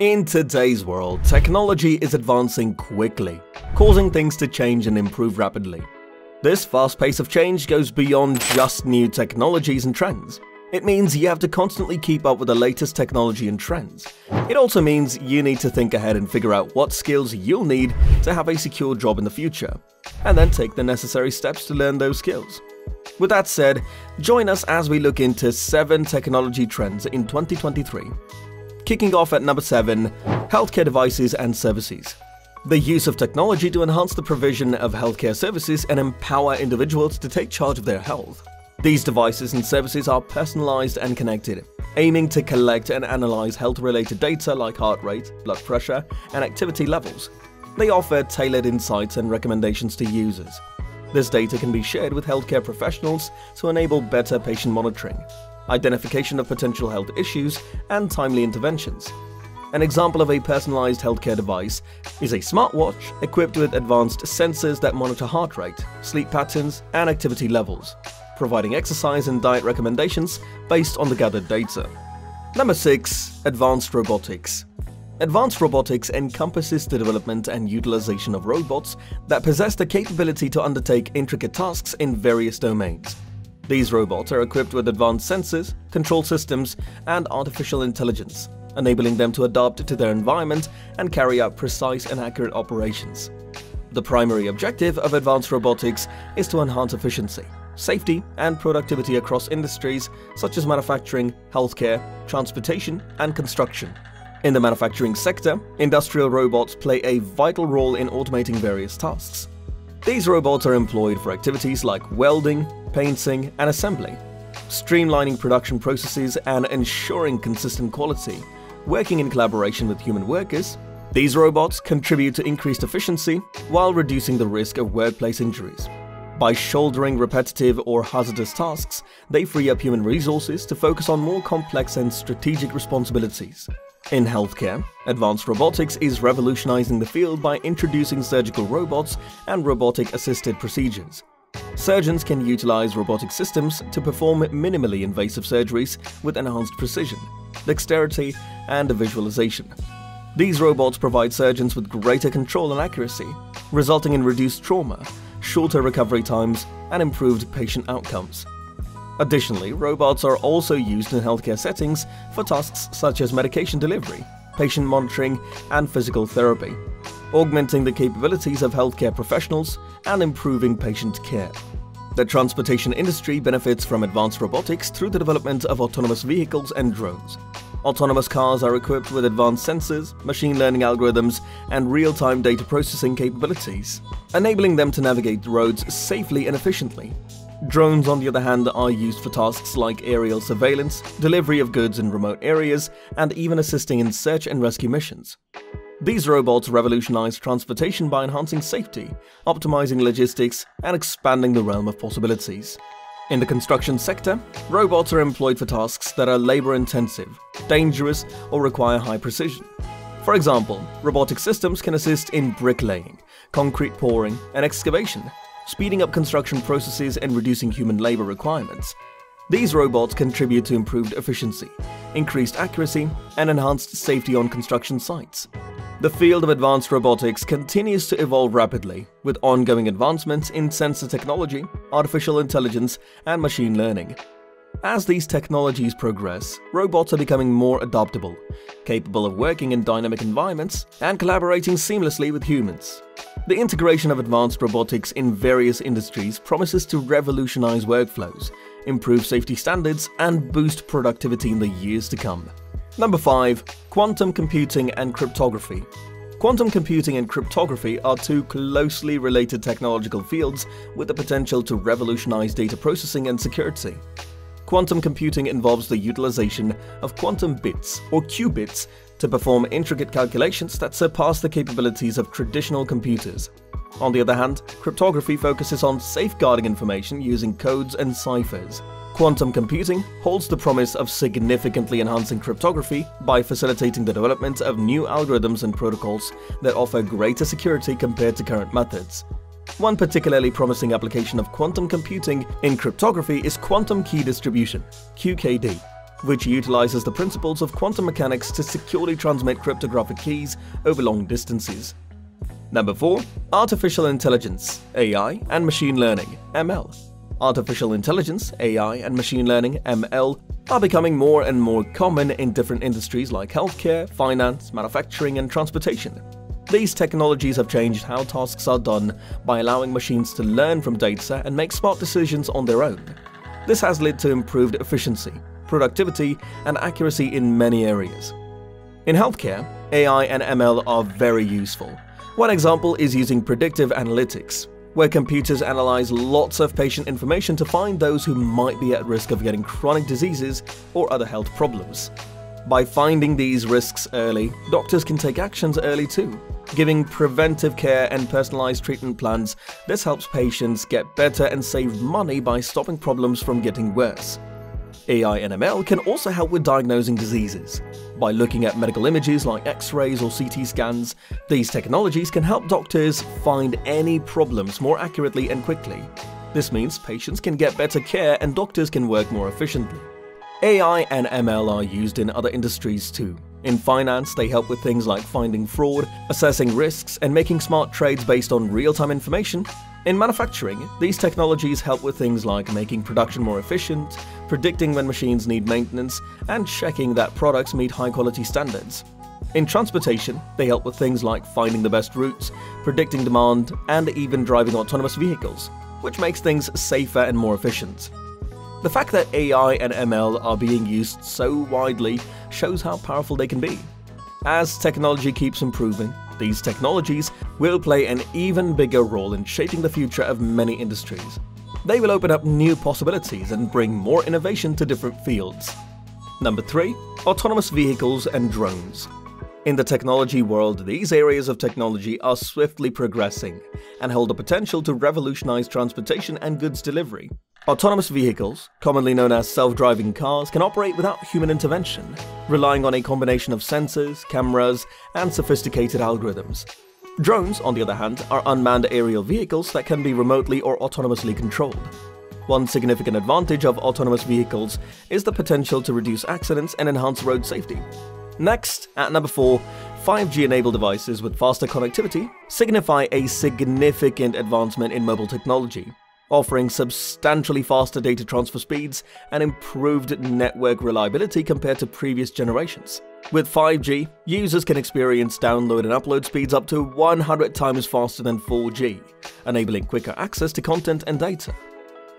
In today's world, technology is advancing quickly, causing things to change and improve rapidly. This fast pace of change goes beyond just new technologies and trends. It means you have to constantly keep up with the latest technology and trends. It also means you need to think ahead and figure out what skills you'll need to have a secure job in the future, and then take the necessary steps to learn those skills. With that said, join us as we look into 7 technology trends in 2023. Kicking off at number 7, healthcare devices and services. The use of technology to enhance the provision of healthcare services and empower individuals to take charge of their health. These devices and services are personalized and connected, aiming to collect and analyze health-related data like heart rate, blood pressure, and activity levels. They offer tailored insights and recommendations to users. This data can be shared with healthcare professionals to enable better patient monitoring, identification of potential health issues, and timely interventions. An example of a personalized healthcare device is a smartwatch equipped with advanced sensors that monitor heart rate, sleep patterns, and activity levels, providing exercise and diet recommendations based on the gathered data. Number 6. Advanced Robotics Advanced robotics encompasses the development and utilization of robots that possess the capability to undertake intricate tasks in various domains. These robots are equipped with advanced sensors, control systems, and artificial intelligence, enabling them to adapt to their environment and carry out precise and accurate operations. The primary objective of advanced robotics is to enhance efficiency, safety, and productivity across industries such as manufacturing, healthcare, transportation, and construction. In the manufacturing sector, industrial robots play a vital role in automating various tasks. These robots are employed for activities like welding, painting, and assembly, streamlining production processes and ensuring consistent quality. Working in collaboration with human workers, these robots contribute to increased efficiency while reducing the risk of workplace injuries. By shouldering repetitive or hazardous tasks, they free up human resources to focus on more complex and strategic responsibilities. In healthcare, advanced robotics is revolutionizing the field by introducing surgical robots and robotic assisted procedures. Surgeons can utilize robotic systems to perform minimally invasive surgeries with enhanced precision, dexterity, and visualization. These robots provide surgeons with greater control and accuracy, resulting in reduced trauma, shorter recovery times, and improved patient outcomes. Additionally, robots are also used in healthcare settings for tasks such as medication delivery, patient monitoring, and physical therapy, augmenting the capabilities of healthcare professionals and improving patient care. The transportation industry benefits from advanced robotics through the development of autonomous vehicles and drones. Autonomous cars are equipped with advanced sensors, machine learning algorithms, and real-time data processing capabilities, enabling them to navigate roads safely and efficiently. Drones, on the other hand, are used for tasks like aerial surveillance, delivery of goods in remote areas, and even assisting in search and rescue missions. These robots revolutionize transportation by enhancing safety, optimizing logistics, and expanding the realm of possibilities. In the construction sector, robots are employed for tasks that are labor-intensive, dangerous, or require high precision. For example, robotic systems can assist in bricklaying, concrete pouring, and excavation, speeding up construction processes and reducing human labor requirements. These robots contribute to improved efficiency, increased accuracy, and enhanced safety on construction sites. The field of advanced robotics continues to evolve rapidly, with ongoing advancements in sensor technology, artificial intelligence, and machine learning. As these technologies progress, robots are becoming more adaptable, capable of working in dynamic environments and collaborating seamlessly with humans. The integration of advanced robotics in various industries promises to revolutionize workflows, improve safety standards, and boost productivity in the years to come. Number 5. Quantum Computing and Cryptography Quantum computing and cryptography are two closely related technological fields with the potential to revolutionize data processing and security. Quantum computing involves the utilization of quantum bits, or qubits, to perform intricate calculations that surpass the capabilities of traditional computers. On the other hand, cryptography focuses on safeguarding information using codes and ciphers. Quantum computing holds the promise of significantly enhancing cryptography by facilitating the development of new algorithms and protocols that offer greater security compared to current methods. One particularly promising application of quantum computing in cryptography is quantum key distribution, QKD. which utilizes the principles of quantum mechanics to securely transmit cryptographic keys over long distances. Number 4. Artificial Intelligence, AI and Machine Learning, ML. Artificial intelligence, AI and machine learning, ML, are becoming more and more common in different industries like healthcare, finance, manufacturing, and transportation. These technologies have changed how tasks are done by allowing machines to learn from data and make smart decisions on their own. This has led to improved efficiency, productivity, and accuracy in many areas. In healthcare, AI and ML are very useful. One example is using predictive analytics, where computers analyze lots of patient information to find those who might be at risk of getting chronic diseases or other health problems. By finding these risks early, doctors can take actions early too. Giving preventive care and personalized treatment plans, this helps patients get better and save money by stopping problems from getting worse. AI and ML can also help with diagnosing diseases. By looking at medical images like x-rays or CT scans, these technologies can help doctors find any problems more accurately and quickly. This means patients can get better care and doctors can work more efficiently. AI and ML are used in other industries too. In finance, they help with things like finding fraud, assessing risks, and making smart trades based on real-time information. In manufacturing, these technologies help with things like making production more efficient, predicting when machines need maintenance, and checking that products meet high-quality standards. In transportation, they help with things like finding the best routes, predicting demand, and even driving autonomous vehicles, which makes things safer and more efficient. The fact that AI and ML are being used so widely shows how powerful they can be. As technology keeps improving, these technologies will play an even bigger role in shaping the future of many industries. They will open up new possibilities and bring more innovation to different fields. Number 3. Autonomous Vehicles and Drones in the technology world, these areas of technology are swiftly progressing and hold the potential to revolutionize transportation and goods delivery. Autonomous vehicles, commonly known as self-driving cars, can operate without human intervention, relying on a combination of sensors, cameras, and sophisticated algorithms. Drones, on the other hand, are unmanned aerial vehicles that can be remotely or autonomously controlled. One significant advantage of autonomous vehicles is the potential to reduce accidents and enhance road safety. Next, at number 4, 5G-enabled devices with faster connectivity signify a significant advancement in mobile technology offering substantially faster data transfer speeds and improved network reliability compared to previous generations. With 5G, users can experience download and upload speeds up to 100 times faster than 4G, enabling quicker access to content and data.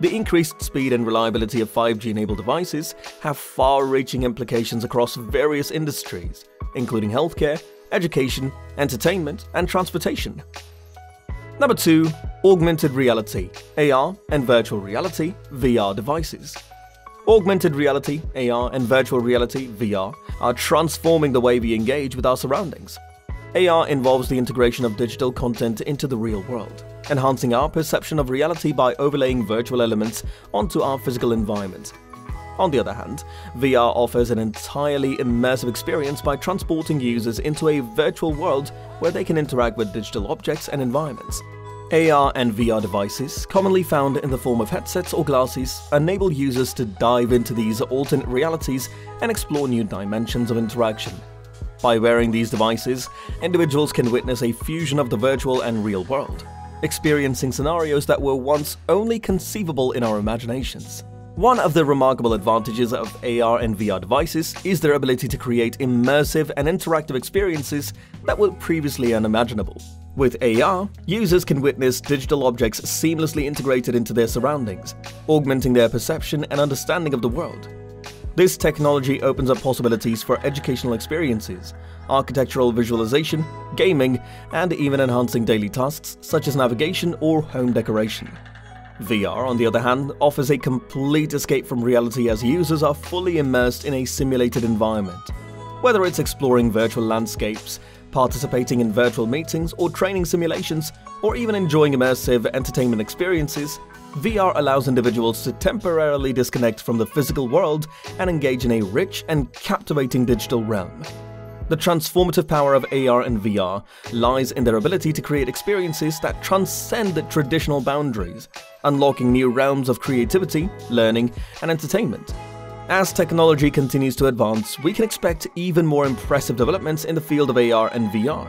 The increased speed and reliability of 5G-enabled devices have far-reaching implications across various industries, including healthcare, education, entertainment, and transportation. Number 2. Augmented Reality, AR and Virtual Reality, VR devices. Augmented reality, AR, and virtual reality, VR, are transforming the way we engage with our surroundings. AR involves the integration of digital content into the real world, enhancing our perception of reality by overlaying virtual elements onto our physical environment. On the other hand, VR offers an entirely immersive experience by transporting users into a virtual world where they can interact with digital objects and environments. AR and VR devices, commonly found in the form of headsets or glasses, enable users to dive into these alternate realities and explore new dimensions of interaction. By wearing these devices, individuals can witness a fusion of the virtual and real world, experiencing scenarios that were once only conceivable in our imaginations. One of the remarkable advantages of AR and VR devices is their ability to create immersive and interactive experiences that were previously unimaginable. With AR, users can witness digital objects seamlessly integrated into their surroundings, augmenting their perception and understanding of the world. This technology opens up possibilities for educational experiences, architectural visualization, gaming, and even enhancing daily tasks such as navigation or home decoration. VR, on the other hand, offers a complete escape from reality as users are fully immersed in a simulated environment. Whether it's exploring virtual landscapes, participating in virtual meetings or training simulations, or even enjoying immersive entertainment experiences, VR allows individuals to temporarily disconnect from the physical world and engage in a rich and captivating digital realm. The transformative power of AR and VR lies in their ability to create experiences that transcend traditional boundaries, unlocking new realms of creativity, learning, and entertainment. As technology continues to advance, we can expect even more impressive developments in the field of AR and VR,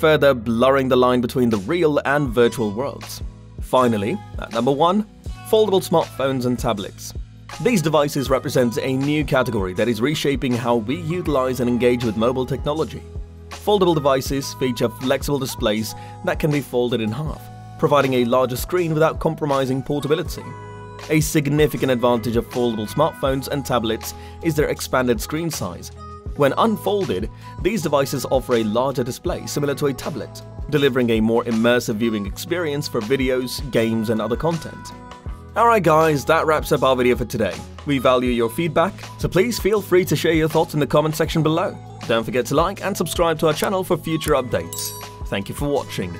further blurring the line between the real and virtual worlds. Finally, at number 1, foldable smartphones and tablets. These devices represent a new category that is reshaping how we utilize and engage with mobile technology. Foldable devices feature flexible displays that can be folded in half, providing a larger screen without compromising portability. A significant advantage of foldable smartphones and tablets is their expanded screen size. When unfolded, these devices offer a larger display similar to a tablet, delivering a more immersive viewing experience for videos, games, and other content. Alright guys, that wraps up our video for today. We value your feedback, so please feel free to share your thoughts in the comment section below. Don't forget to like and subscribe to our channel for future updates. Thank you for watching.